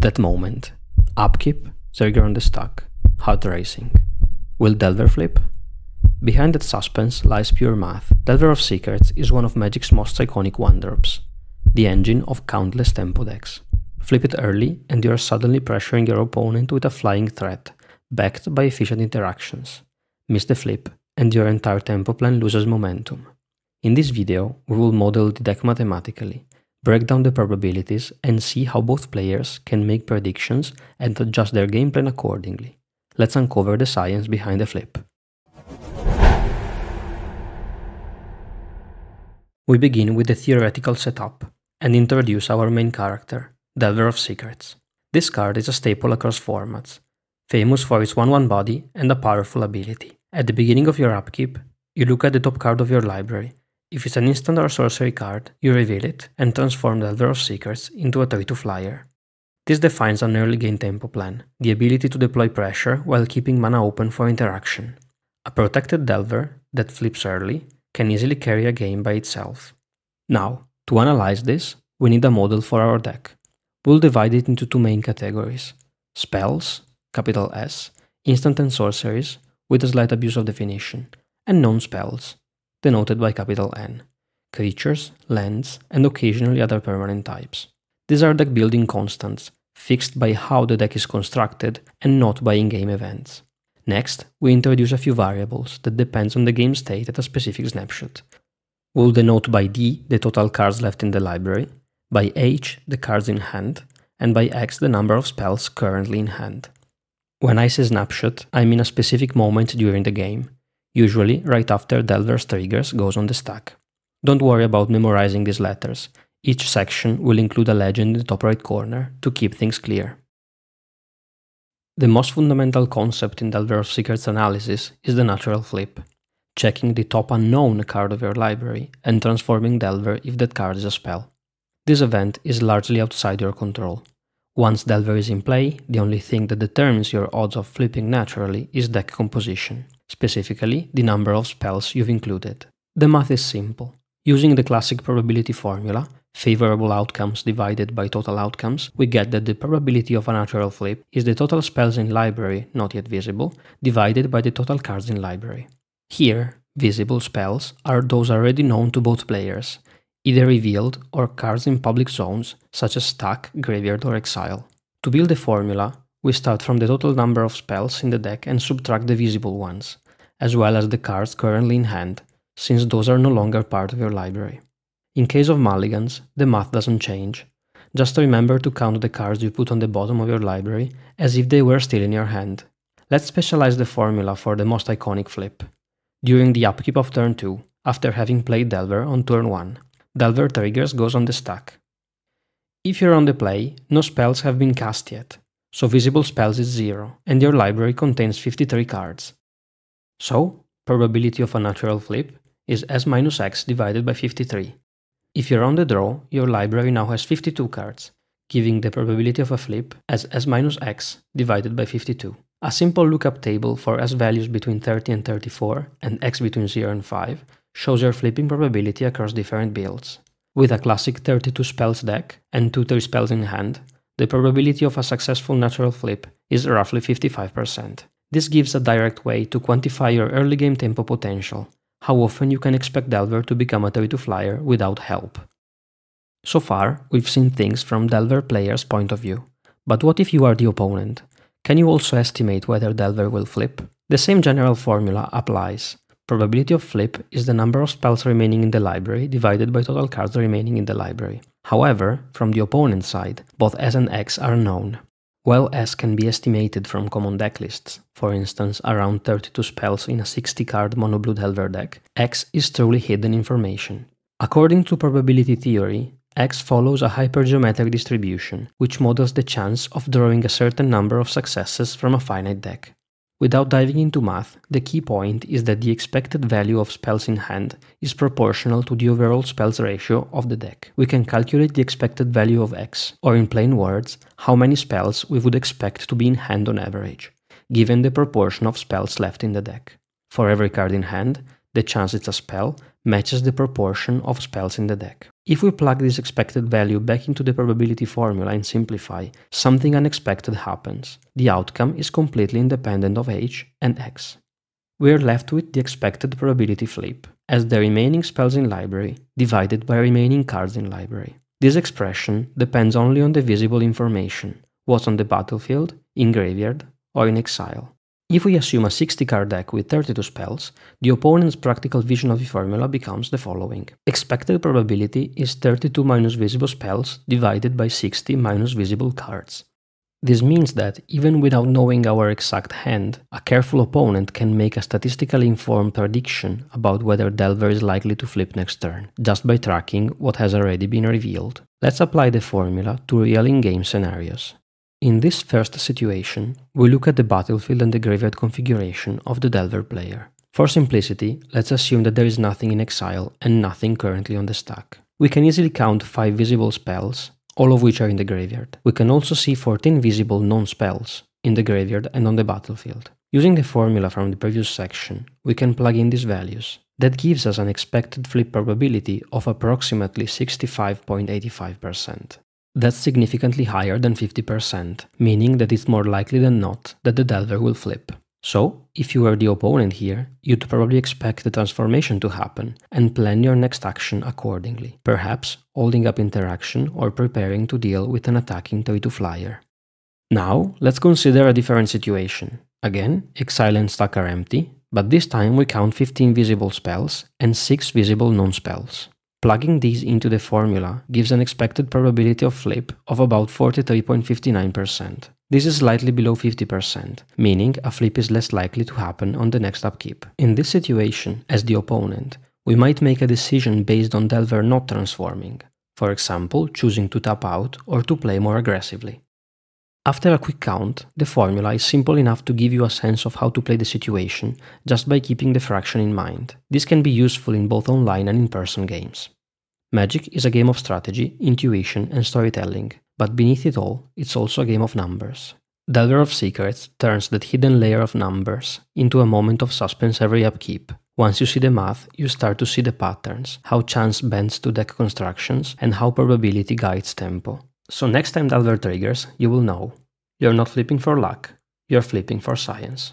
That moment. Upkeep, trigger on the stack. Hot racing. Will Delver flip? Behind that suspense lies pure math. Delver of Secrets is one of Magic's most iconic one-drops, the engine of countless tempo decks. Flip it early and you are suddenly pressuring your opponent with a flying threat, backed by efficient interactions. Miss the flip and your entire tempo plan loses momentum. In this video, we will model the deck mathematically, break down the probabilities and see how both players can make predictions and adjust their game plan accordingly. Let's uncover the science behind the flip. We begin with the theoretical setup and introduce our main character, Delver of Secrets. This card is a staple across formats, famous for its 1-1 body and a powerful ability. At the beginning of your upkeep, you look at the top card of your library if it's an instant or sorcery card, you reveal it and transform the Delver of Secrets into a 3-2 flyer. This defines an early game tempo plan, the ability to deploy pressure while keeping mana open for interaction. A protected Delver that flips early can easily carry a game by itself. Now, to analyze this, we need a model for our deck. We'll divide it into two main categories. Spells, capital S, instant and sorceries, with a slight abuse of definition, and non-spells, denoted by capital N, creatures, lands, and occasionally other permanent types. These are deck building constants, fixed by how the deck is constructed and not by in-game events. Next, we introduce a few variables that depends on the game state at a specific snapshot. We'll denote by D the total cards left in the library, by H the cards in hand, and by X the number of spells currently in hand. When I say snapshot, I mean a specific moment during the game, usually right after Delver's triggers goes on the stack. Don't worry about memorizing these letters, each section will include a legend in the top right corner to keep things clear. The most fundamental concept in Delver of Secrets analysis is the natural flip, checking the top unknown card of your library and transforming Delver if that card is a spell. This event is largely outside your control. Once Delver is in play, the only thing that determines your odds of flipping naturally is deck composition specifically the number of spells you've included. The math is simple. Using the classic probability formula, favorable outcomes divided by total outcomes, we get that the probability of a natural flip is the total spells in library not yet visible divided by the total cards in library. Here, visible spells are those already known to both players, either revealed or cards in public zones such as stack, graveyard or exile. To build the formula, we start from the total number of spells in the deck and subtract the visible ones, as well as the cards currently in hand, since those are no longer part of your library. In case of mulligans, the math doesn't change. Just remember to count the cards you put on the bottom of your library as if they were still in your hand. Let's specialize the formula for the most iconic flip. During the upkeep of turn 2, after having played Delver on turn 1, Delver triggers goes on the stack. If you're on the play, no spells have been cast yet, so visible spells is 0, and your library contains 53 cards. So, probability of a natural flip is s minus x divided by 53. If you're on the draw, your library now has 52 cards, giving the probability of a flip as s minus x divided by 52. A simple lookup table for s values between 30 and 34 and x between 0 and 5 shows your flipping probability across different builds. With a classic 32 spells deck and 2 3 spells in hand, the probability of a successful natural flip is roughly 55%. This gives a direct way to quantify your early game tempo potential, how often you can expect Delver to become a 32 flyer without help. So far, we've seen things from Delver player's point of view. But what if you are the opponent? Can you also estimate whether Delver will flip? The same general formula applies. Probability of flip is the number of spells remaining in the library divided by total cards remaining in the library. However, from the opponent's side, both S and X are known. While S can be estimated from common deck lists, for instance around 32 spells in a 60 card mono blue Delver deck, X is truly hidden information. According to probability theory, X follows a hypergeometric distribution, which models the chance of drawing a certain number of successes from a finite deck. Without diving into math, the key point is that the expected value of spells in hand is proportional to the overall spells ratio of the deck. We can calculate the expected value of x, or in plain words, how many spells we would expect to be in hand on average, given the proportion of spells left in the deck. For every card in hand, the chance it's a spell matches the proportion of spells in the deck. If we plug this expected value back into the probability formula and simplify, something unexpected happens. The outcome is completely independent of h and x. We are left with the expected probability flip, as the remaining spells in library divided by remaining cards in library. This expression depends only on the visible information, what's on the battlefield, in graveyard, or in exile. If we assume a 60 card deck with 32 spells, the opponent's practical vision of the formula becomes the following. Expected probability is 32 minus visible spells divided by 60 minus visible cards. This means that, even without knowing our exact hand, a careful opponent can make a statistically informed prediction about whether Delver is likely to flip next turn, just by tracking what has already been revealed. Let's apply the formula to real in-game scenarios. In this first situation, we look at the battlefield and the graveyard configuration of the Delver player. For simplicity, let's assume that there is nothing in exile and nothing currently on the stack. We can easily count 5 visible spells, all of which are in the graveyard. We can also see 14 visible non-spells in the graveyard and on the battlefield. Using the formula from the previous section, we can plug in these values. That gives us an expected flip probability of approximately 65.85%. That's significantly higher than 50%, meaning that it's more likely than not that the Delver will flip. So, if you were the opponent here, you'd probably expect the transformation to happen and plan your next action accordingly, perhaps holding up interaction or preparing to deal with an attacking 3-2 flyer. Now, let's consider a different situation. Again, Exile and Stack are empty, but this time we count 15 visible spells and 6 visible non-spells. Plugging these into the formula gives an expected probability of flip of about 43.59%. This is slightly below 50%, meaning a flip is less likely to happen on the next upkeep. In this situation, as the opponent, we might make a decision based on Delver not transforming, for example, choosing to tap out or to play more aggressively. After a quick count, the formula is simple enough to give you a sense of how to play the situation just by keeping the fraction in mind. This can be useful in both online and in-person games. Magic is a game of strategy, intuition and storytelling, but beneath it all, it's also a game of numbers. Delver of Secrets turns that hidden layer of numbers into a moment of suspense every upkeep. Once you see the math, you start to see the patterns, how chance bends to deck constructions, and how probability guides tempo. So next time Delver triggers, you will know. You're not flipping for luck, you're flipping for science.